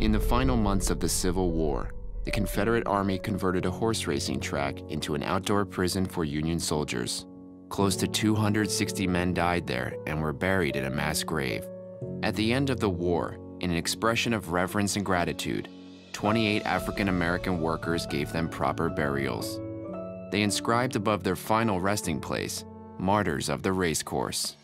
In the final months of the Civil War, the Confederate Army converted a horse racing track into an outdoor prison for Union soldiers. Close to 260 men died there and were buried in a mass grave. At the end of the war, in an expression of reverence and gratitude, 28 African American workers gave them proper burials. They inscribed above their final resting place, Martyrs of the Racecourse.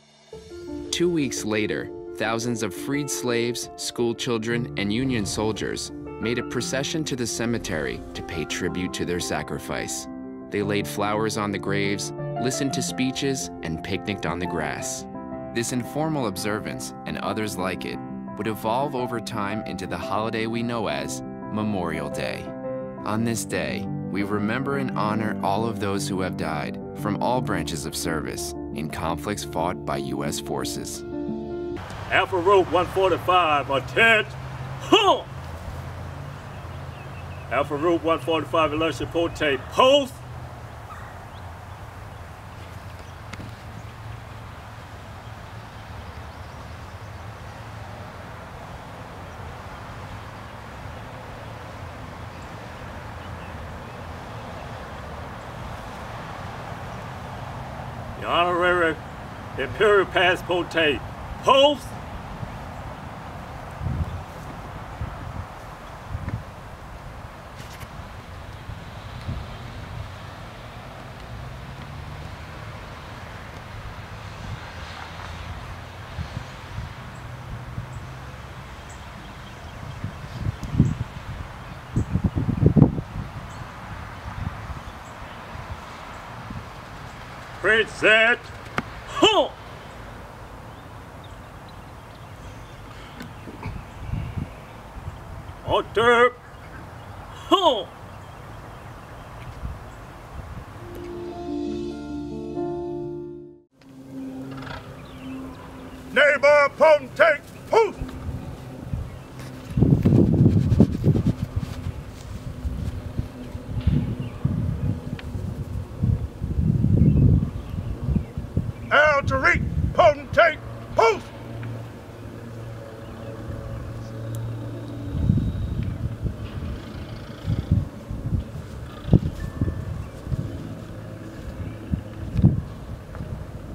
Two weeks later, thousands of freed slaves, schoolchildren, and Union soldiers made a procession to the cemetery to pay tribute to their sacrifice. They laid flowers on the graves, listened to speeches, and picnicked on the grass. This informal observance, and others like it, would evolve over time into the holiday we know as Memorial Day. On this day, we remember and honor all of those who have died from all branches of service in conflicts fought by U.S. forces. Alpha Rope 145, attention! Huh! Alpha Route 145 Electric Pote, post! Honorary Imperial Passport tape. Post! Present. Huh! Order. Huh! Neighbor Potentate Post! Al Tariq Potentate Post!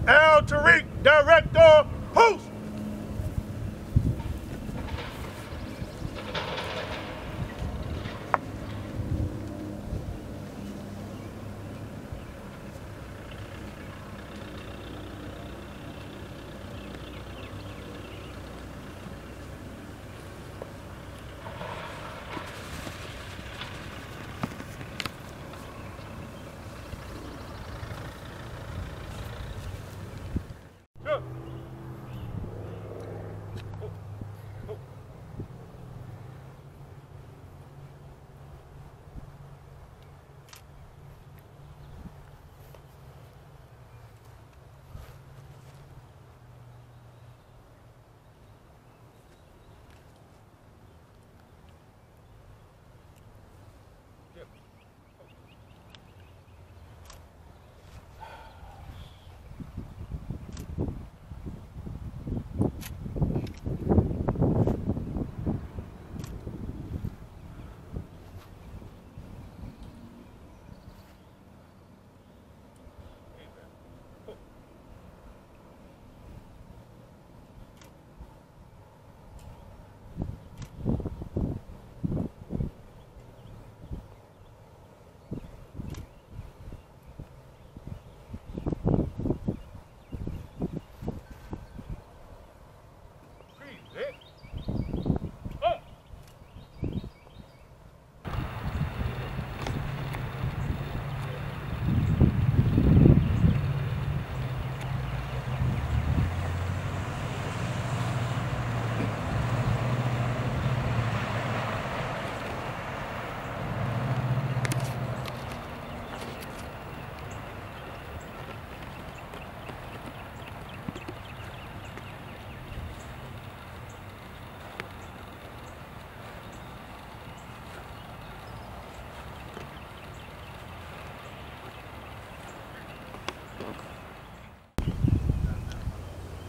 Al Tariq Director Post!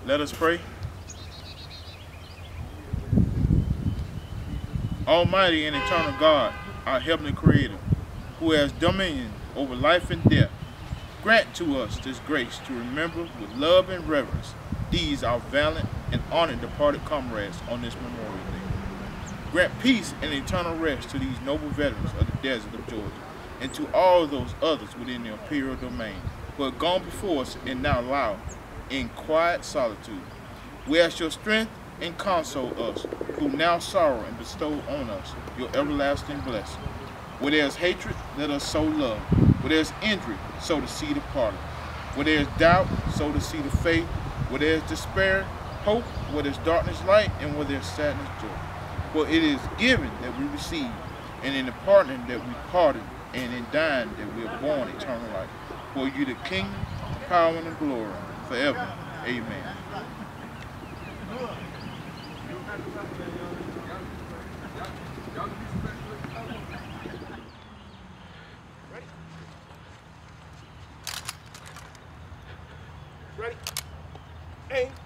Let us pray. Almighty and eternal God, our heavenly creator, who has dominion over life and death, grant to us this grace to remember with love and reverence these our valiant and honored departed comrades on this Memorial Day. Grant peace and eternal rest to these noble veterans of the desert of Georgia and to all those others within the imperial domain who have gone before us and now lie in quiet solitude. We ask your strength and console us who now sorrow and bestow on us your everlasting blessing. Where there is hatred, let us sow love. Where there is injury, sow the seed of pardon. Where there is doubt, sow the seed of faith. Where there is despair, hope. Where there is darkness, light. And where there is sadness, joy. For it is given that we receive, and in the pardoning that we pardon, and in dying that we are born eternal life. For you the kingdom, power, and the glory, forever. Amen. Ready? Aim.